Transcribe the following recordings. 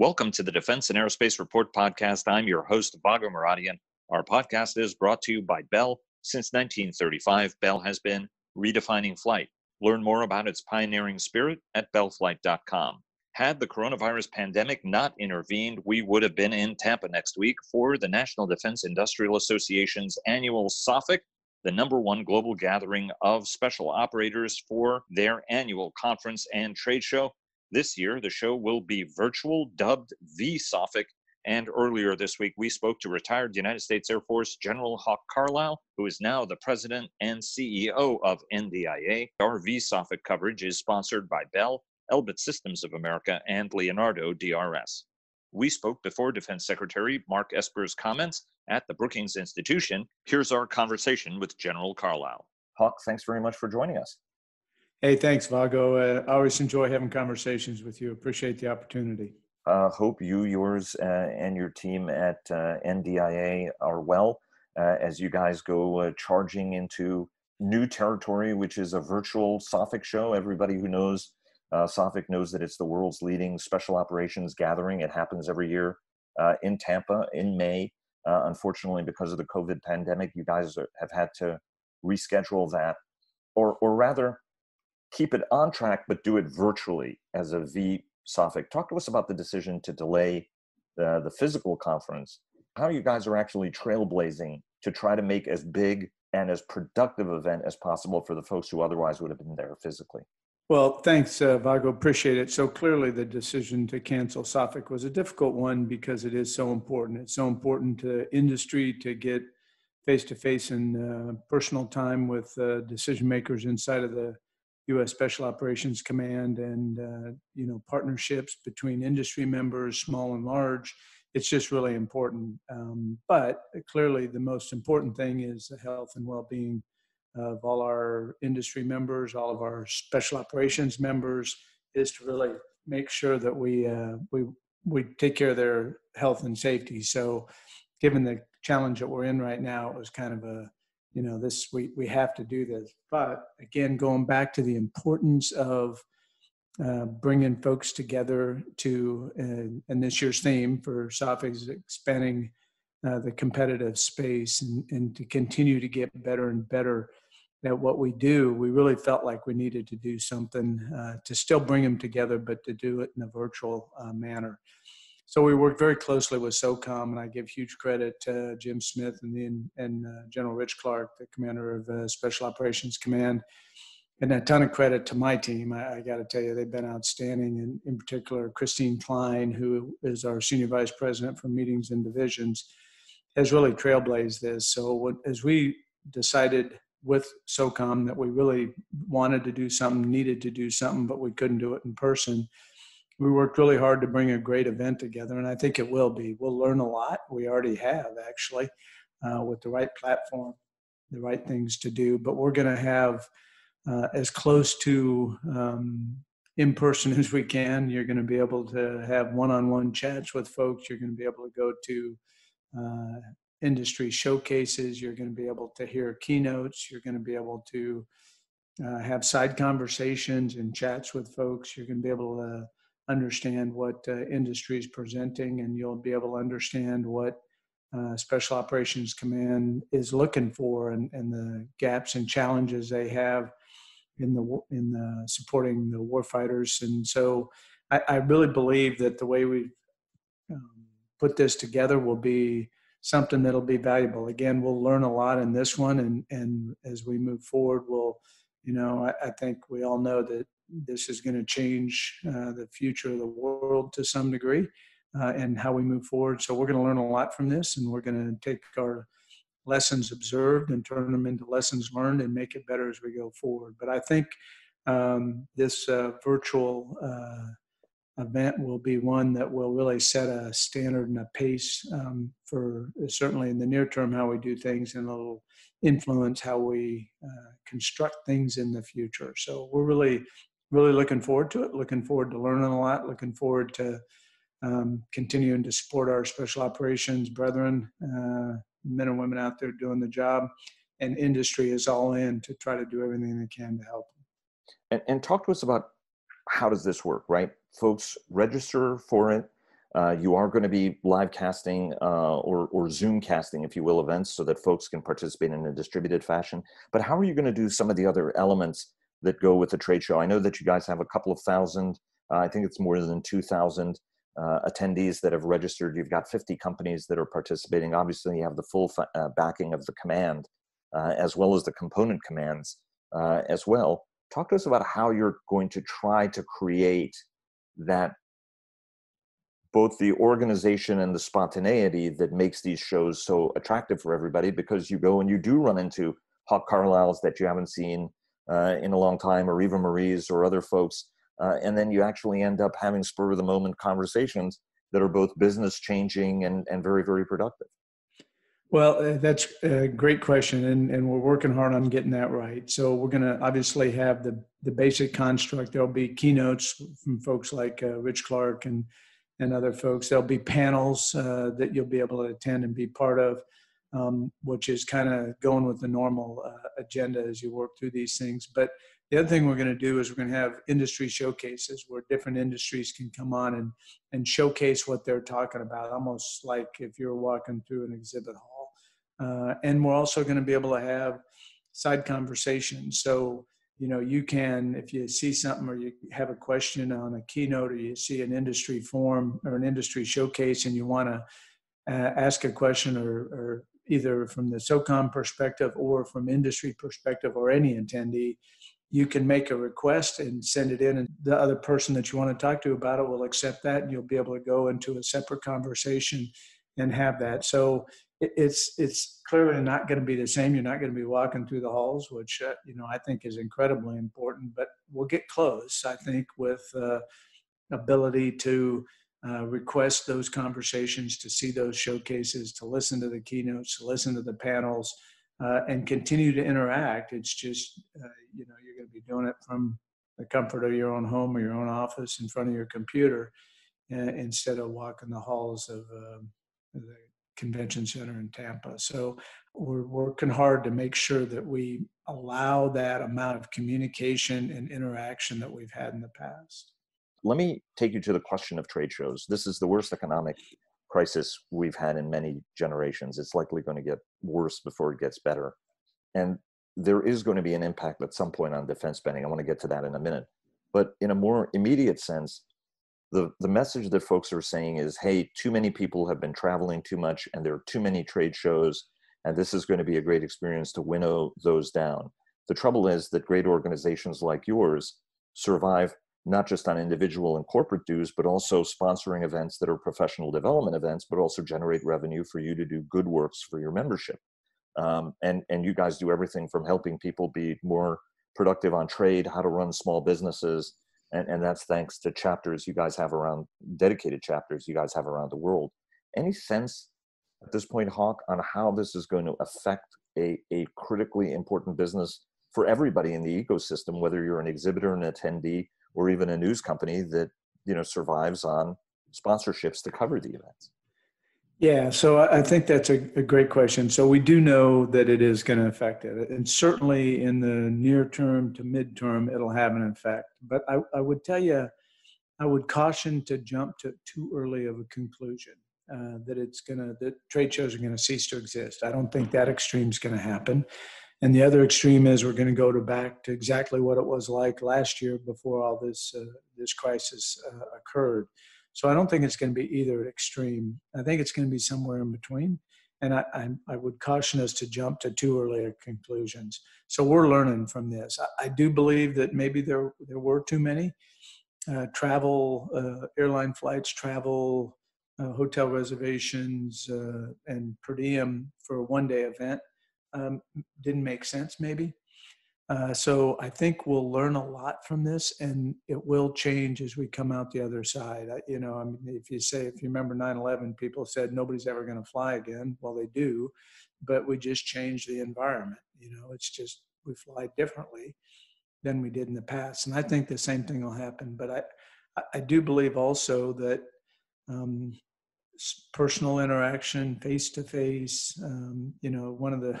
Welcome to the Defense and Aerospace Report podcast. I'm your host, Vago Muradian. Our podcast is brought to you by Bell. Since 1935, Bell has been redefining flight. Learn more about its pioneering spirit at bellflight.com. Had the coronavirus pandemic not intervened, we would have been in Tampa next week for the National Defense Industrial Association's annual SOFIC, the number one global gathering of special operators for their annual conference and trade show. This year, the show will be virtual, dubbed the SOFIC. And earlier this week, we spoke to retired United States Air Force General Hawk Carlisle, who is now the president and CEO of NDIA. Our VSOFIC coverage is sponsored by Bell, Elbit Systems of America, and Leonardo DRS. We spoke before Defense Secretary Mark Esper's comments at the Brookings Institution. Here's our conversation with General Carlisle. Hawk, thanks very much for joining us. Hey, thanks, Vago. Uh, I always enjoy having conversations with you. Appreciate the opportunity. Uh, hope you, yours, uh, and your team at uh, NDIA are well uh, as you guys go uh, charging into new territory, which is a virtual SOFIC show. Everybody who knows uh, SOFIC knows that it's the world's leading special operations gathering. It happens every year in Tampa in May. unfortunately, because of the COVID pandemic, you guys are, have had to reschedule that, or, or rather, keep it on track, but do it virtually as a V SOFIC. Talk to us about the decision to delay the, the physical conference, how you guys are actually trailblazing to try to make as big and as productive event as possible for the folks who otherwise would have been there physically. Well, thanks, uh, Vago. Appreciate it. So clearly, the decision to cancel SOFIC was a difficult one because it is so important. It's so important to industry to get face to face and uh, personal time with uh, decision makers inside of the U.S. Special Operations Command and uh, you know partnerships between industry members, small and large. It's just really important. Um, but clearly, the most important thing is the health and well-being of all our industry members, all of our special operations members, is to really make sure that we uh, we we take care of their health and safety. So, given the challenge that we're in right now, it was kind of a you know this we we have to do this. But again going back to the importance of uh, bringing folks together to uh, and this year's theme for SOFIC is expanding uh, the competitive space and, and to continue to get better and better at what we do we really felt like we needed to do something uh, to still bring them together but to do it in a virtual uh, manner so we worked very closely with SOCOM, and I give huge credit to Jim Smith and, and uh, General Rich Clarke, the commander of uh, Special Operations Command, and a ton of credit to my team. I, I got to tell you, they've been outstanding. And in particular, Christine Klein, who is our senior vice president for meetings and divisions, has really trailblazed this. So what, as we decided with SOCOM that we really wanted to do something, needed to do something, but we couldn't do it in person we worked really hard to bring a great event together, and I think it will be. We'll learn a lot. We already have actually, uh, with the right platform, the right things to do. But we're going to have uh, as close to um, in person as we can. You're going to be able to have one-on-one chats with folks. You're going to be able to go to uh, industry showcases. You're going to be able to hear keynotes. You're going to be able to uh, have side conversations and chats with folks. You're going to be able to understand what uh, industry is presenting, and you'll be able to understand what uh, Special Operations Command is looking for and, and the gaps and challenges they have in the in the supporting the warfighters. And so, I, I, really believe that the way we um, put this together will be something that'll be valuable. Again, we'll learn a lot in this one, and and as we move forward, we'll you know I, I think we all know that this is going to change uh, the future of the world to some degree uh, and how we move forward. So we're going to learn a lot from this, and we're going to take our lessons observed and turn them into lessons learned and make it better as we go forward. But I think um, this uh, virtual uh, event will be one that will really set a standard and a pace um, for certainly in the near term how we do things and it'll influence how we uh, construct things in the future. So we're really really looking forward to it. Looking forward to learning a lot. Looking forward to um, continuing to support our special operations brethren, uh, men and women out there doing the job. And industry is all in to try to do everything they can to help. And, and talk to us about how does this work, right? Folks register for it. Uh, you are going to be live casting uh, or, or Zoom casting, if you will, events so that folks can participate in a distributed fashion. But how are you going to do some of the other elements that go with the trade show? I know that you guys have a couple of thousand, uh, I think it's more than 2,000 uh, attendees that have registered. You've got 50 companies that are participating. Obviously, you have the full uh, backing of the command uh, as well as the component commands as well. Talk to us about how you're going to try to create that both the organization and the spontaneity that makes these shows so attractive for everybody because you go and you do run into Hawk Carlisle's that you haven't seen uh, in a long time or Eva Marie's or other folks. Uh, and then you actually end up having spur of the moment conversations that are both business changing and, and very, very productive. Well, uh, that's a great question, and, and we're working hard on getting that right. So we're going to obviously have the the basic construct. There'll be keynotes from folks like uh, Rich Clarke and and other folks. There'll be panels uh, that you'll be able to attend and be part of, um, which is kind of going with the normal uh, agenda as you work through these things. But the other thing we're going to do is we're going to have industry showcases where different industries can come on and and showcase what they're talking about, almost like if you're walking through an exhibit hall uh, and we're also going to be able to have side conversations. So, you know, you can, if you see something or you have a question on a keynote or you see an industry forum or an industry showcase and you want to uh, ask a question or, or either from the SOCOM perspective or from industry perspective or any attendee, you can make a request and send it in and the other person that you want to talk to about it will accept that and you'll be able to go into a separate conversation and have that so it's it's clearly not going to be the same. You're not going to be walking through the halls, which uh, you know I think is incredibly important. But we'll get close, I think, with uh, ability to uh, request those conversations, to see those showcases, to listen to the keynotes, to listen to the panels, uh, and continue to interact. It's just uh, you know you're going to be doing it from the comfort of your own home or your own office in front of your computer, uh, instead of walking the halls of um, the Convention Center in Tampa. So we're working hard to make sure that we allow that amount of communication and interaction that we've had in the past. Let me take you to the question of trade shows. This is the worst economic crisis we've had in many generations. It's likely going to get worse before it gets better. And there is going to be an impact at some point on defense spending. I want to get to that in a minute. But in a more immediate sense, the, the message that folks are saying is hey too many people have been traveling too much and there are too many trade shows and this is going to be a great experience to winnow those down the trouble is that great organizations like yours survive not just on individual and corporate dues but also sponsoring events that are professional development events but also generate revenue for you to do good works for your membership. Um, and and you guys do everything from helping people be more productive on trade how to run small businesses and, and that's thanks to chapters you guys have around dedicated chapters you guys have around the world. Any sense at this point hawk on how this is going to affect a, a critically important business for everybody in the ecosystem whether you're an exhibitor an attendee or even a news company that you know survives on sponsorships to cover the events yeah, so I think that's a, a, great question. So we do know that it is going to affect it, and certainly in the near term to midterm, it'll have an effect. But I, I would tell you, I would caution to jump to too early of a conclusion uh, that it's going to that trade shows are going to cease to exist. I don't think that extreme is going to happen. And the other extreme is we're going to go to back to exactly what it was like last year before all this uh, this crisis uh, occurred. So I don't think it's going to be either extreme. I think it's going to be somewhere in between. And I, I, I would caution us to jump to too early conclusions. So we're learning from this. I, I do believe that maybe there there were too many uh, travel, uh, airline flights, travel, uh, hotel reservations, uh, and per diem for a one day event um, didn't make sense. Maybe uh, so I think we'll learn a lot from this, and it will change as we come out the other side. I, you know, I mean, if you say, if you remember 9/11, people said nobody's ever going to fly again. Well, they do, but we just changed the environment. You know, it's just we fly differently than we did in the past, and I think the same thing will happen. But I, I do believe also that um, personal interaction, face to face. You know, one of the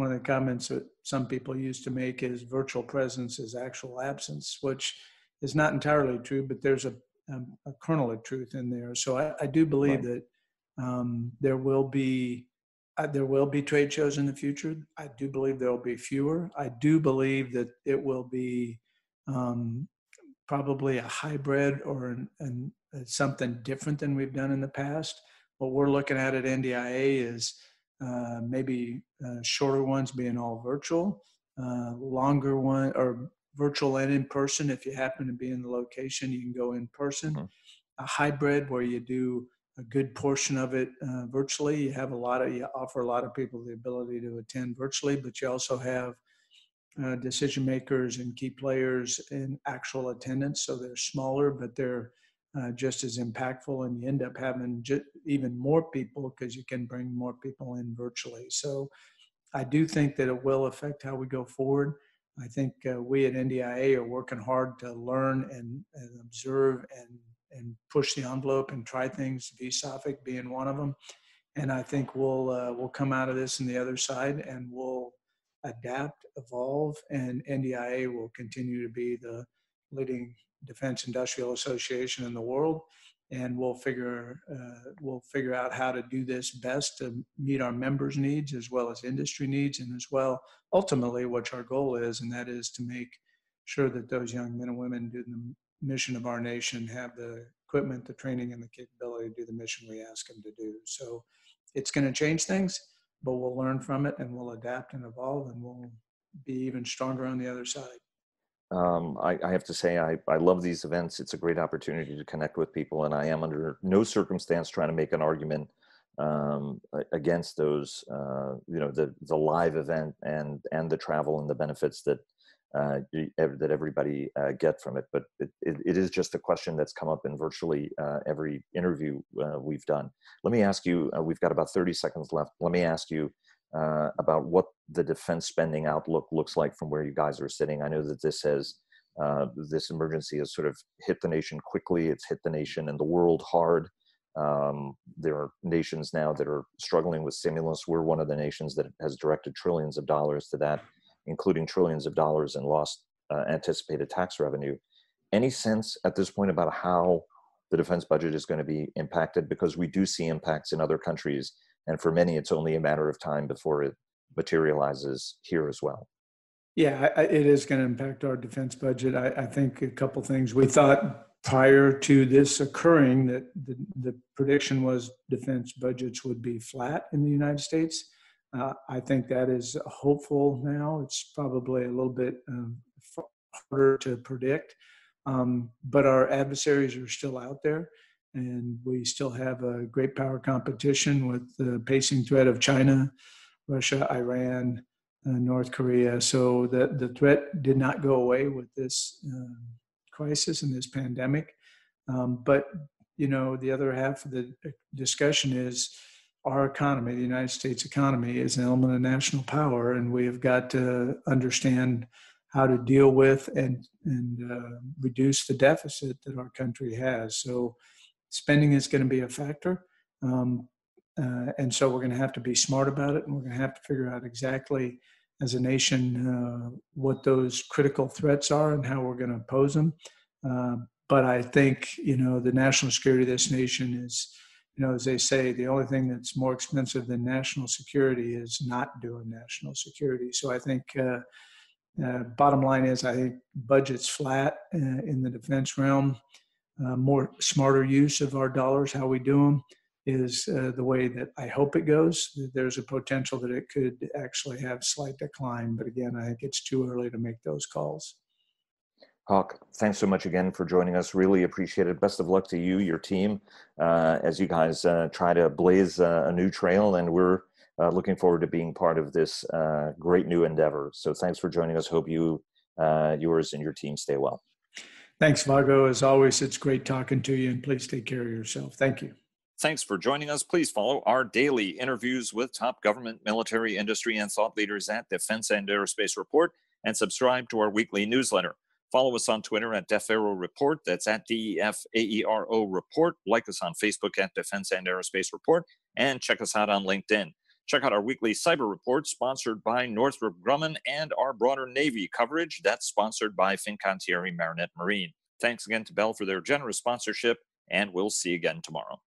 one of the comments that some people used to make is virtual presence is actual absence, which is not entirely true, but there's a, um, a kernel of truth in there. So I, I do believe right. that um, there will be uh, there will be trade shows in the future. I do believe there will be fewer. I do believe that it will be um, probably a hybrid or an, an, something different than we've done in the past. What we're looking at at NDIA is uh, maybe shorter ones being all virtual, uh, longer one or virtual and in person. If you happen to be in the location, you can go in person. Mm-hmm. A hybrid where you do a good portion of it uh, virtually. You have a lot of you offer a lot of people the ability to attend virtually, but you also have uh, decision makers and key players in actual attendance. So they're smaller, but they're uh, just as impactful, and you end up having even more people because you can bring more people in virtually. So I do think that it will affect how we go forward. I think uh, we at NDIA are working hard to learn and, and observe and and push the envelope and try things. VSOFIC being one of them, and I think we'll uh, we'll come out of this on the other side and we'll adapt, evolve, and NDIA will continue to be the leading defense industrial association in the world and we'll figure uh, we'll figure out how to do this best to meet our members needs as well as industry needs and as well ultimately what our goal is and that is to make sure that those young men and women do the mission of our nation have the equipment the training and the capability to do the mission we ask them to do. So it's going to change things but we'll learn from it and we'll adapt and evolve and we'll be even stronger on the other side um, I, I, have to say I, I love these events. It's a great opportunity to connect with people, and I am under no circumstance trying to make an argument um, against those. Uh, you know, the the live event and and the travel and the benefits that uh, that everybody uh, get from it. But it, it, it is just a question that's come up in virtually uh, every interview uh, we've done. Let me ask you. Uh, we've got about thirty seconds left. Let me ask you uh, about what the defense spending outlook looks like from where you guys are sitting. I know that this has uh, this emergency has sort of hit the nation quickly. It's hit the nation and the world hard. Um, there are nations now that are struggling with stimulus. We're one of the nations that has directed trillions of dollars to that, including trillions of dollars in lost uh, anticipated tax revenue. Any sense at this point about how the defense budget is going to be impacted? Because we do see impacts in other countries and for many it's only a matter of time before it materializes here as well. Yeah it is going to impact our defense budget. I, I, think a couple things. We thought prior to this occurring that the, the prediction was defense budgets would be flat in the united states. Uh, i think that is hopeful now. It's probably a little bit um, harder to predict. Um, but our adversaries are still out there and we still have a great power competition with the pacing threat of China, Russia, Iran, uh, North Korea. So the, the threat did not go away with this uh, crisis and this pandemic. Um, but, you know, the other half of the discussion is our economy, the United States economy, is an element of national power, and we have got to understand how to deal with and, and uh, reduce the deficit that our country has. So, spending is going to be a factor. Um, uh, and so we're going to have to be smart about it and we're going to have to figure out exactly as a nation uh, what those critical threats are and how we're going to pose them. Uh, but I think, you know, the national security of this nation is, you know, as they say, the only thing that's more expensive than national security is not doing national security. So I think, uh, uh, bottom line is, I think budget's flat uh, in the defense realm uh, more smarter use of our dollars, how we do them, is uh, the way that I hope it goes. There's a potential that it could actually have slight decline, but again, I think it's too early to make those calls. Hawk, thanks so much again for joining us. Really appreciate it. Best of luck to you, your team, uh, as you guys uh, try to blaze uh, a new trail, and we're uh, looking forward to being part of this great new endeavor. So, thanks for joining us. Hope you, yours, and your team stay well. Thanks, Vago. As always, it's great talking to you, and please take care of yourself. Thank you. Thanks for joining us. Please follow our daily interviews with top government, military, industry, and thought leaders at Defense and Aerospace Report, and subscribe to our weekly newsletter. Follow us on Twitter at DefAero Report. That's at D-E-F-A-E-R-O Report. Like us on Facebook at Defense and Aerospace Report, and check us out on LinkedIn. Check out our weekly cyber report sponsored by Northrop Grumman and our broader Navy coverage that's sponsored by Fincantieri Marinette Marine. Thanks again to Bell for their generous sponsorship, and we'll see you again tomorrow.